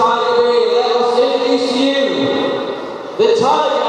Tiger Green. Let us introduce to you the Tiger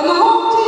And